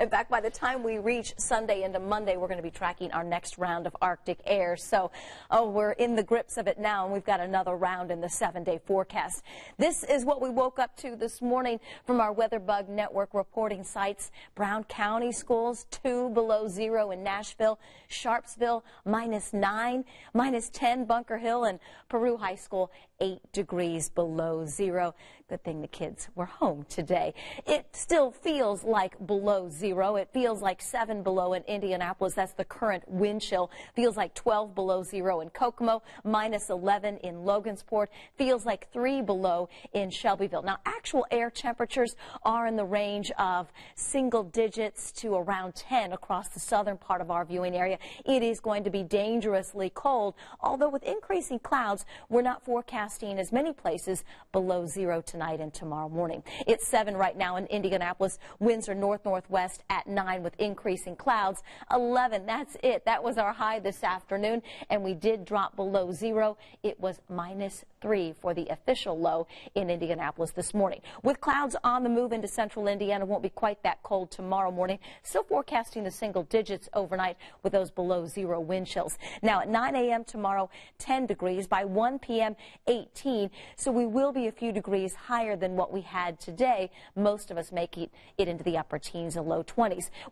In fact, by the time we reach Sunday into Monday, we're going to be tracking our next round of Arctic air. So, oh, we're in the grips of it now, and we've got another round in the seven-day forecast. This is what we woke up to this morning from our WeatherBug Network reporting sites. Brown County schools, two below zero in Nashville. Sharpsville, minus nine. Minus 10, Bunker Hill and Peru High School, eight degrees below zero. Good thing the kids were home today. It still feels like below zero. It feels like seven below in Indianapolis. That's the current wind chill. Feels like 12 below zero in Kokomo, minus 11 in Logansport. Feels like three below in Shelbyville. Now, actual air temperatures are in the range of single digits to around 10 across the southern part of our viewing area. It is going to be dangerously cold, although with increasing clouds, we're not forecasting as many places below zero tonight and tomorrow morning. It's 7 right now in Indianapolis. Winds are north-northwest at 9 with increasing clouds. 11, that's it. That was our high this afternoon, and we did drop below zero. It was minus 3 for the official low in Indianapolis this morning. With clouds on the move into central Indiana, it won't be quite that cold tomorrow morning. Still forecasting the single digits overnight with those below zero wind chills. Now at 9 a.m. tomorrow, 10 degrees. By 1 p.m., 18. So we will be a few degrees higher than what we had today. Most of us making it into the upper teens and low 20s.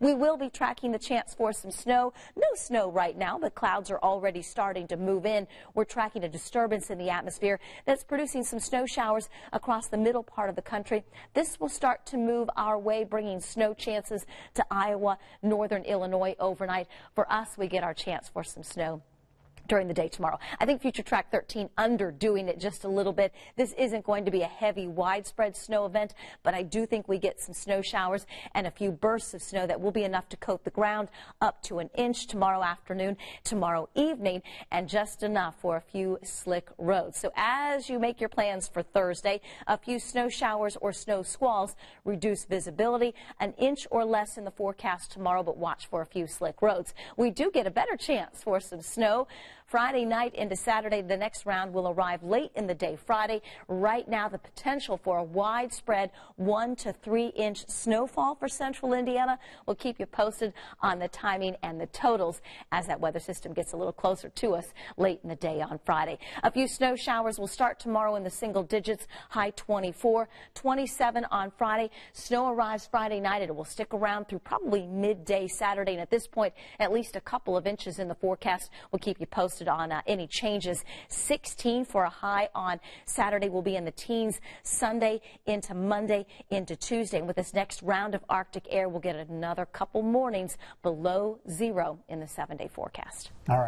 We will be tracking the chance for some snow. No snow right now, but clouds are already starting to move in. We're tracking a disturbance in the atmosphere that's producing some snow showers across the middle part of the country. This will start to move our way, bringing snow chances to Iowa, northern Illinois overnight. For us, we get our chance for some snow during the day tomorrow. I think Future Track 13 underdoing it just a little bit. This isn't going to be a heavy, widespread snow event, but I do think we get some snow showers and a few bursts of snow that will be enough to coat the ground up to an inch tomorrow afternoon, tomorrow evening, and just enough for a few slick roads. So as you make your plans for Thursday, a few snow showers or snow squalls reduce visibility, an inch or less in the forecast tomorrow, but watch for a few slick roads. We do get a better chance for some snow Friday night into Saturday, the next round will arrive late in the day Friday. Right now, the potential for a widespread one to three inch snowfall for central Indiana. We'll keep you posted on the timing and the totals as that weather system gets a little closer to us late in the day on Friday. A few snow showers will start tomorrow in the single digits, high 24, 27 on Friday. Snow arrives Friday night. It will stick around through probably midday Saturday. And at this point, at least a couple of inches in the forecast. We'll keep you posted posted on uh, any changes. 16 for a high on Saturday will be in the teens. Sunday into Monday into Tuesday. And with this next round of Arctic air, we'll get another couple mornings below zero in the seven day forecast. All right.